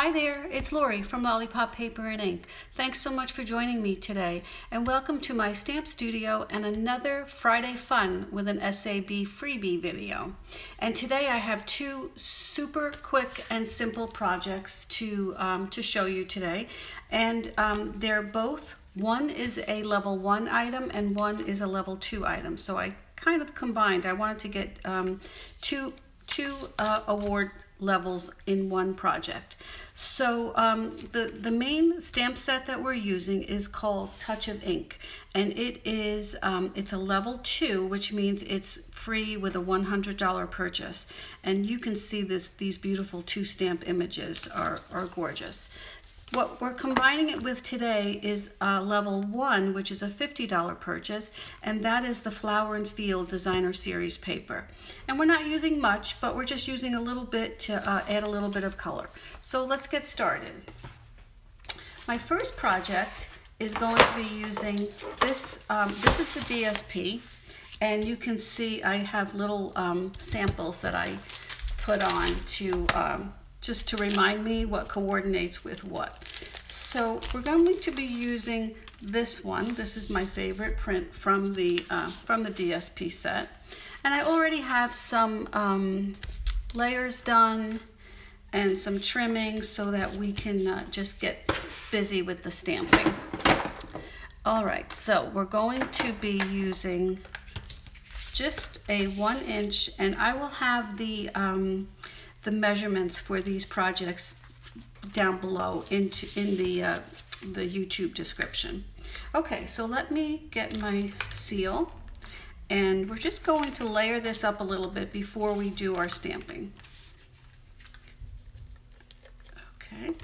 Hi there, it's Lori from Lollypop Paper and Ink. Thanks so much for joining me today and welcome to my stamp studio and another Friday Fun with an SAB freebie video. And today I have two super quick and simple projects to, um, to show you today. And um, they're both, one is a level one item and one is a level two item. So I kind of combined, I wanted to get um, two, two uh, award levels in one project. So um, the, the main stamp set that we're using is called Touch of Ink. And it is, um, it's a level two, which means it's free with a $100 purchase. And you can see this, these beautiful two stamp images are, are gorgeous. What we're combining it with today is uh, level one, which is a $50 purchase, and that is the Flower and Field Designer Series paper. And we're not using much, but we're just using a little bit to uh, add a little bit of color. So let's get started. My first project is going to be using this, um, this is the DSP, and you can see I have little um, samples that I put on to um, just to remind me what coordinates with what. So we're going to be using this one. This is my favorite print from the, uh, from the DSP set. And I already have some um, layers done and some trimming so that we can uh, just get busy with the stamping. All right, so we're going to be using just a one inch and I will have the um, the measurements for these projects down below into in the uh, the YouTube description. Okay, so let me get my seal and we're just going to layer this up a little bit before we do our stamping. Okay.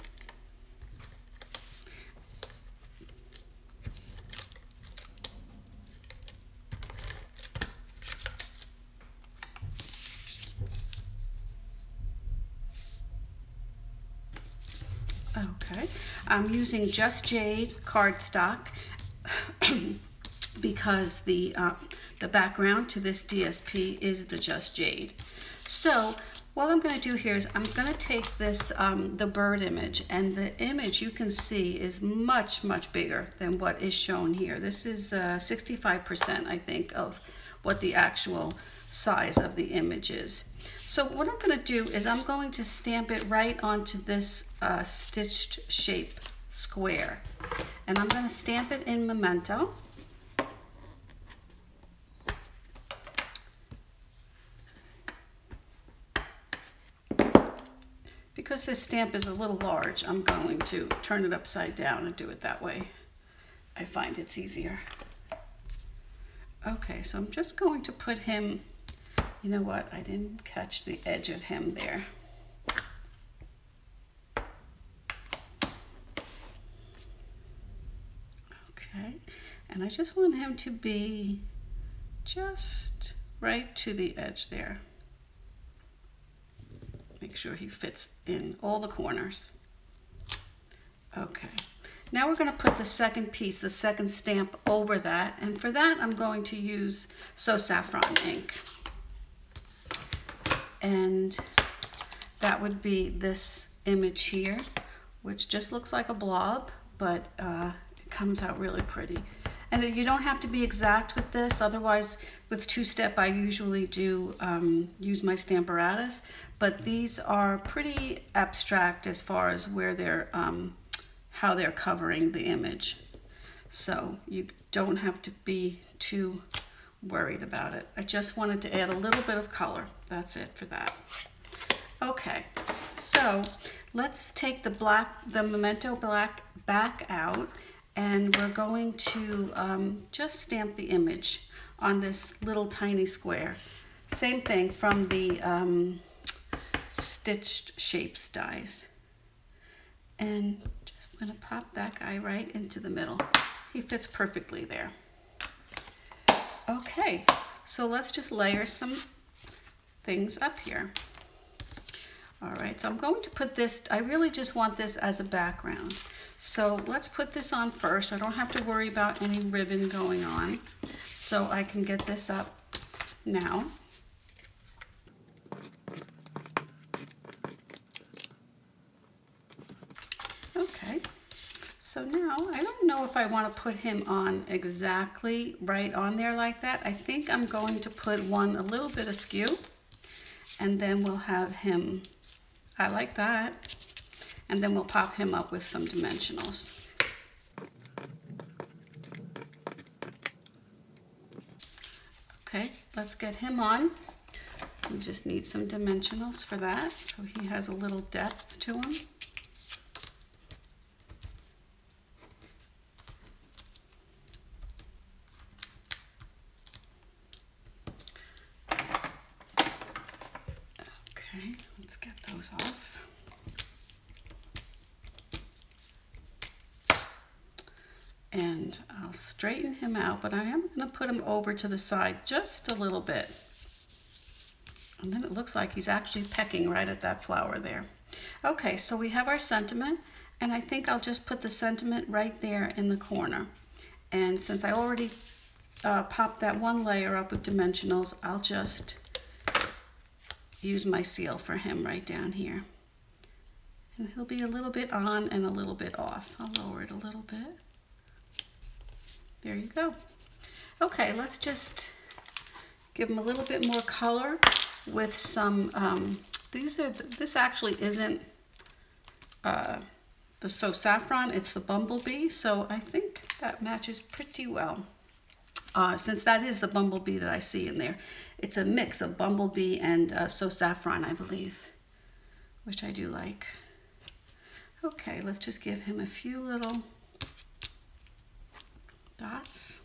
Okay, I'm using Just Jade cardstock because the, uh, the background to this DSP is the Just Jade. So what I'm going to do here is I'm going to take this, um, the bird image, and the image you can see is much, much bigger than what is shown here. This is 65%, uh, I think, of what the actual size of the image is. So what I'm going to do is I'm going to stamp it right onto this uh, stitched shape square. And I'm going to stamp it in Memento. Because this stamp is a little large, I'm going to turn it upside down and do it that way. I find it's easier. Okay, so I'm just going to put him you know what? I didn't catch the edge of him there. Okay, and I just want him to be just right to the edge there. Make sure he fits in all the corners. Okay, now we're going to put the second piece, the second stamp over that, and for that I'm going to use So Saffron ink. And that would be this image here which just looks like a blob but uh, it comes out really pretty. And you don't have to be exact with this. Otherwise with two-step I usually do um, use my Stamparatus but these are pretty abstract as far as where they're um, how they're covering the image so you don't have to be too worried about it. I just wanted to add a little bit of color. That's it for that. Okay, so let's take the black, the Memento Black back out and we're going to um, just stamp the image on this little tiny square. Same thing from the um, stitched shapes dies. And I'm gonna pop that guy right into the middle. He fits perfectly there. Okay, so let's just layer some things up here. All right, so I'm going to put this, I really just want this as a background. So let's put this on first. I don't have to worry about any ribbon going on. So I can get this up now. So now, I don't know if I want to put him on exactly right on there like that. I think I'm going to put one a little bit askew and then we'll have him, I like that. And then we'll pop him up with some dimensionals. Okay, let's get him on. We just need some dimensionals for that so he has a little depth to him. Okay, let's get those off. And I'll straighten him out, but I am gonna put him over to the side just a little bit. And then it looks like he's actually pecking right at that flower there. Okay, so we have our sentiment, and I think I'll just put the sentiment right there in the corner. And since I already uh, popped that one layer up with dimensionals, I'll just use my seal for him right down here. And he'll be a little bit on and a little bit off. I'll lower it a little bit. There you go. Okay, let's just give him a little bit more color with some, um, these are, this actually isn't uh, the So Saffron, it's the Bumblebee. So I think that matches pretty well. Uh, since that is the Bumblebee that I see in there. It's a mix of Bumblebee and uh, So Saffron, I believe, which I do like. Okay, let's just give him a few little dots,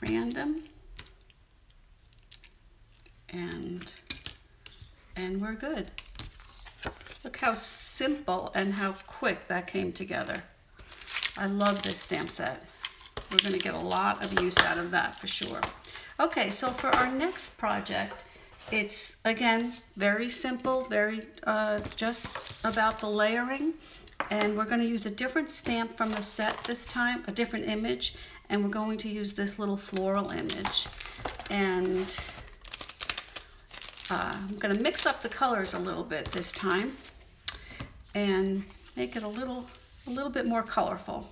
random and and we're good. Look how simple and how quick that came together. I love this stamp set. We're gonna get a lot of use out of that for sure. Okay, so for our next project, it's again, very simple, very uh, just about the layering. And we're gonna use a different stamp from the set this time, a different image, and we're going to use this little floral image. And uh, I'm going to mix up the colors a little bit this time and make it a little, a little bit more colorful.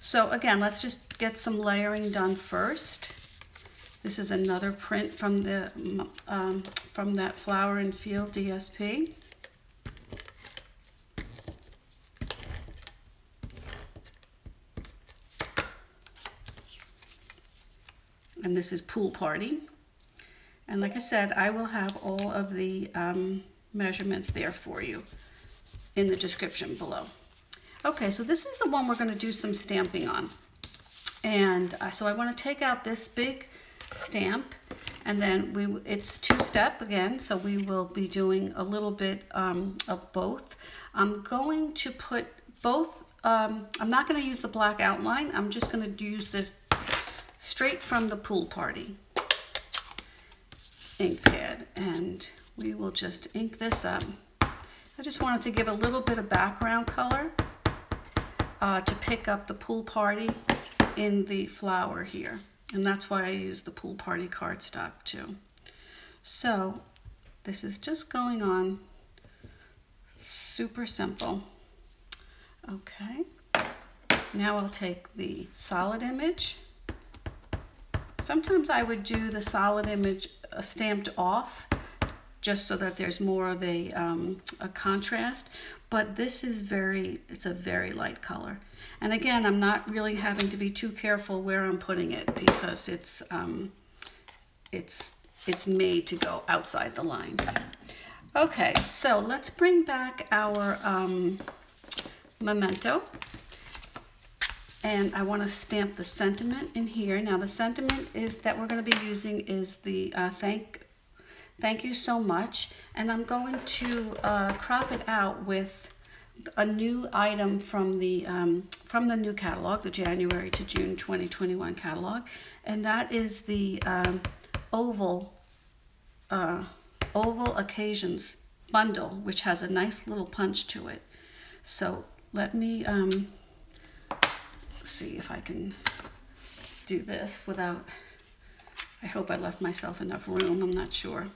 So again, let's just get some layering done first. This is another print from the um, from that Flower and Field DSP. This is Pool Party. And like I said, I will have all of the um, measurements there for you in the description below. Okay, so this is the one we're going to do some stamping on. And uh, so I want to take out this big stamp and then we it's two-step again, so we will be doing a little bit um, of both. I'm going to put both, um, I'm not going to use the black outline, I'm just going to use this straight from the pool party ink pad and we will just ink this up. I just wanted to give a little bit of background color uh, to pick up the pool party in the flower here. And that's why I use the pool party cardstock too. So this is just going on super simple. Okay, now I'll take the solid image. Sometimes I would do the solid image uh, stamped off just so that there's more of a, um, a contrast. But this is very, it's a very light color. And again, I'm not really having to be too careful where I'm putting it because it's, um, it's, it's made to go outside the lines. Okay, so let's bring back our um, memento. And I want to stamp the sentiment in here. Now the sentiment is that we're going to be using is the uh, thank thank you so much. And I'm going to uh, crop it out with a new item from the um, from the new catalog, the January to June 2021 catalog, and that is the um, oval uh, oval occasions bundle, which has a nice little punch to it. So let me um, see if I can do this without, I hope I left myself enough room, I'm not sure.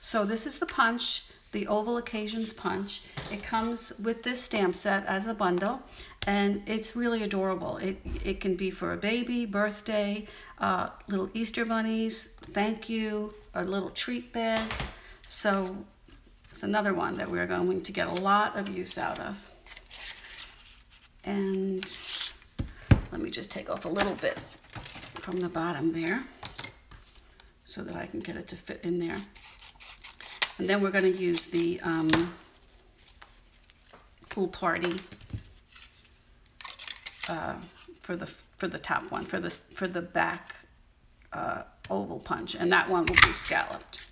So this is the punch the Oval Occasions Punch. It comes with this stamp set as a bundle, and it's really adorable. It, it can be for a baby, birthday, uh, little Easter bunnies, thank you, a little treat bag. So it's another one that we're going to get a lot of use out of. And let me just take off a little bit from the bottom there so that I can get it to fit in there. And then we're going to use the um, pool party uh, for the for the top one for this for the back uh, oval punch, and that one will be scalloped.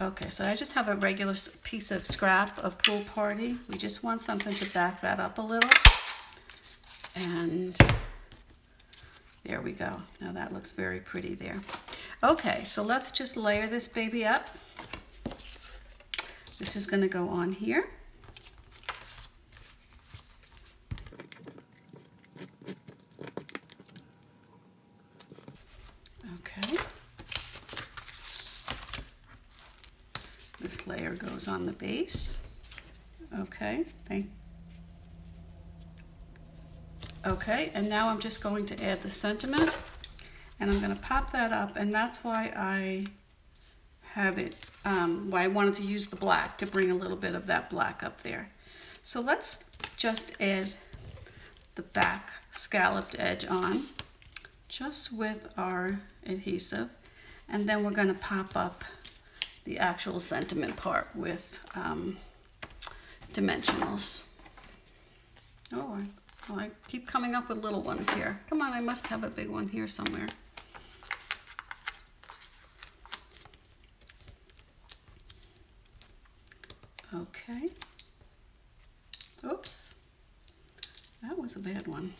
Okay, so I just have a regular piece of scrap of pool party. We just want something to back that up a little. And there we go. Now that looks very pretty there. Okay, so let's just layer this baby up. This is gonna go on here. Okay. This layer goes on the base. Okay, thank Okay, and now I'm just going to add the sentiment and I'm gonna pop that up and that's why I have it, um, why I wanted to use the black to bring a little bit of that black up there. So let's just add the back scalloped edge on just with our adhesive and then we're going to pop up the actual sentiment part with um, dimensionals. Oh, I, I keep coming up with little ones here. Come on, I must have a big one here somewhere. Okay. Oops. That was a bad one.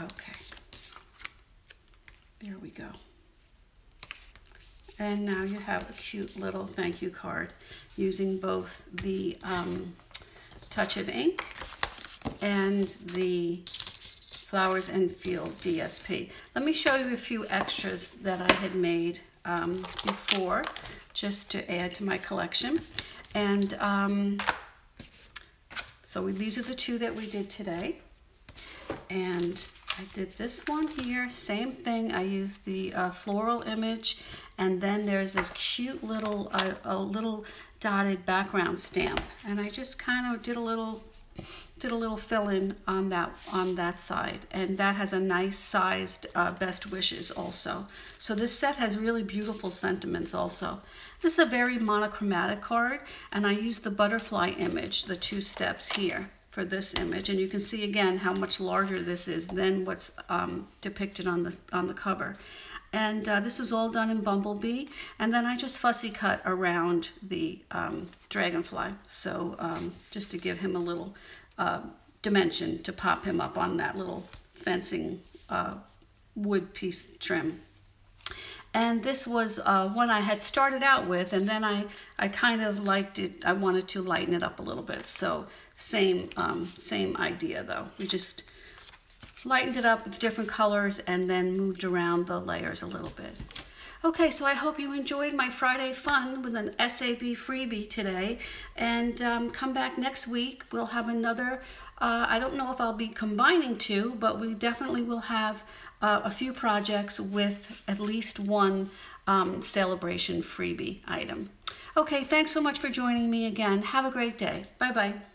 Okay. There we go. And now you have a cute little thank you card using both the um, Touch of Ink and the Flowers and Field DSP. Let me show you a few extras that I had made um, before just to add to my collection. And um, so we, these are the two that we did today. And I did this one here, same thing. I used the uh, floral image, and then there's this cute little, uh, a little dotted background stamp. And I just kind of did a little, did a little fill in on that, on that side. And that has a nice sized uh, best wishes also. So this set has really beautiful sentiments also. This is a very monochromatic card, and I used the butterfly image, the two steps here for this image and you can see again how much larger this is than what's um, depicted on the on the cover. And uh, this was all done in Bumblebee and then I just fussy cut around the um, dragonfly. So um, just to give him a little uh, dimension to pop him up on that little fencing uh, wood piece trim. And this was uh, one I had started out with and then I, I kind of liked it, I wanted to lighten it up a little bit. So same, um, same idea though. We just lightened it up with different colors and then moved around the layers a little bit. Okay, so I hope you enjoyed my Friday fun with an SAB freebie today. And um, come back next week. We'll have another, uh, I don't know if I'll be combining two, but we definitely will have uh, a few projects with at least one um, Sale-A-Bration freebie item. Okay, thanks so much for joining me again. Have a great day. Bye-bye.